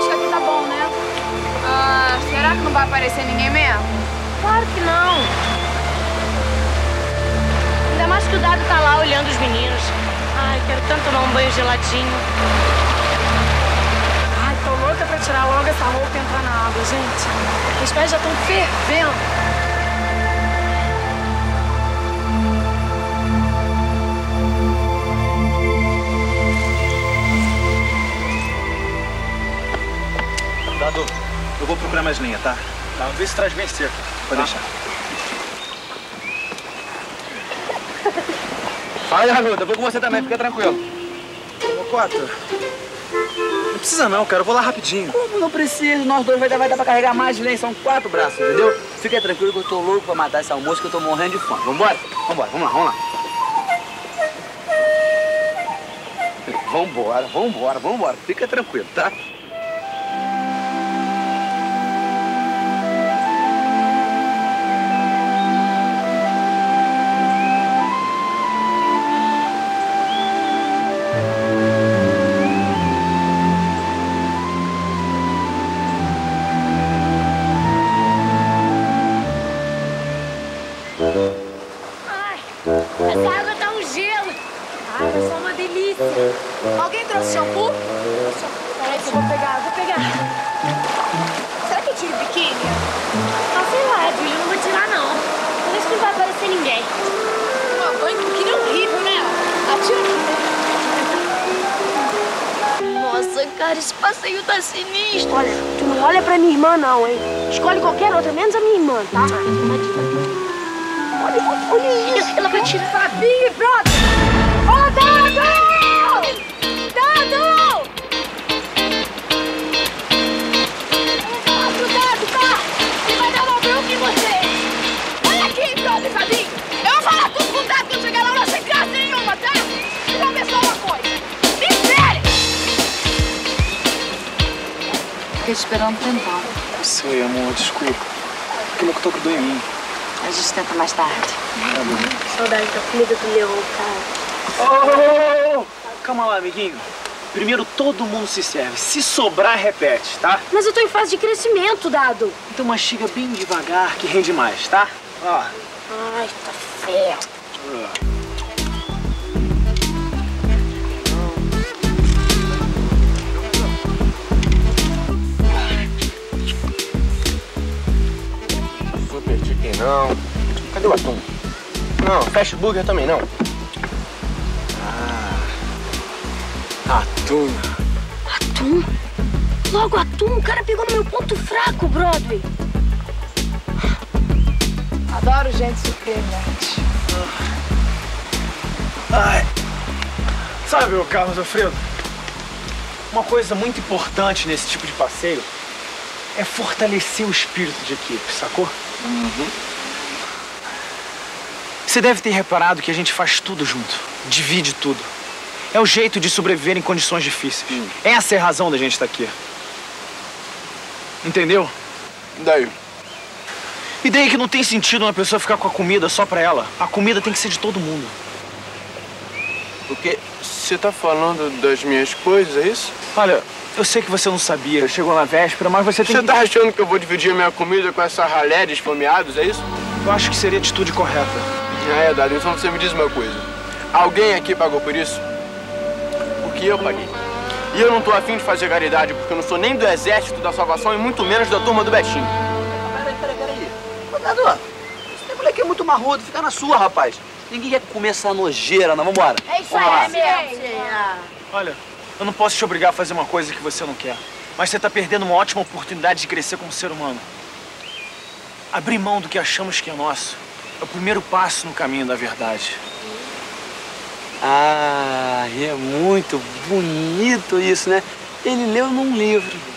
acho que aqui tá bom, né? Ah, será que não vai aparecer ninguém mesmo? Claro que não. Ainda mais que o Dado tá lá olhando os meninos. Ai, quero tanto tomar um banho geladinho. Ai, tô louca pra tirar logo essa roupa e entrar na água, gente. Os pés já estão fervendo. Procurar mais lenha, tá? Tá, vê se traz bem seco. Pode Tá. deixar. Fala. Eu vou com você também, fica tranquilo. Ô, Cota, não precisa não, cara. Eu vou lá rapidinho. Como não precisa? Nós dois vai dar, vai dar pra carregar mais lenha. São quatro braços, entendeu? Fica tranquilo que eu tô louco pra matar esse almoço, que eu tô morrendo de fome. Vambora? Vambora, vamos lá, vamos lá. Vambora, vambora, vambora. Fica tranquilo, tá? Só uma delícia. Alguém trouxe shampoo? Peraí que eu vou pegar, vou pegar. Será que eu tiro o biquíni? Ah, sei lá, eu não vou tirar, não. Por isso não vai aparecer ninguém. Uma banho de biquíni é horrível, né? Atira. Nossa, cara, esse passeio tá sinistro. Olha, tu não olha pra minha irmã, não, hein? Escolhe qualquer outra, menos a minha irmã, tá? Olha, olha isso. Ela vai tirar. Fabinho, brother! Fiquei esperando um tempão. Sei, amor, desculpa. Aquilo que tô grudou em mim. A gente tenta mais tarde. Saudade da comida do Leão, cara. Oh, Calma lá, amiguinho. Primeiro todo mundo se serve. Se sobrar, repete, tá? Mas eu tô em fase de crescimento, Dado. Então mastiga bem devagar que rende mais, tá? Ó. Ai, tá certo. Super não. Cadê o atum? Não, fast burger também não. Ah, atum. Atum? Logo atum? O cara pegou no meu ponto fraco, Broadway. Adoro gente surpreendente. Ai. Sabe, Carlos Alfredo? Uma coisa muito importante nesse tipo de passeio é fortalecer o espírito de equipe, sacou? Você deve ter reparado que a gente faz tudo junto, divide tudo. É o jeito de sobreviver em condições difíceis. Essa é a razão da gente estar aqui. Entendeu? Daí. E daí que não tem sentido uma pessoa ficar com a comida só pra ela. A comida tem que ser de todo mundo. Porque você tá falando das minhas coisas, é isso? Olha, eu sei que você não sabia, chegou na véspera, mas você tem Você que... tá achando que eu vou dividir a minha comida com essa ralé de esfomeados, é isso? Eu acho que seria a atitude correta. É, Dado, então você me diz uma coisa. Alguém aqui pagou por isso? Porque eu paguei. E eu não tô afim de fazer caridade, porque eu não sou nem do exército da salvação e muito menos da turma do Betinho. Peraí, peraí, peraí. Ô, Dado, esse moleque é muito marrudo. Fica na sua, rapaz. Ninguém quer comer essa nojeira, não. Vambora. É isso aí, é mesmo. Olha, eu não posso te obrigar a fazer uma coisa que você não quer. Mas você tá perdendo uma ótima oportunidade de crescer como ser humano. Abrir mão do que achamos que é nosso é o primeiro passo no caminho da verdade. Ah, é muito bonito isso, né? Ele leu num livro.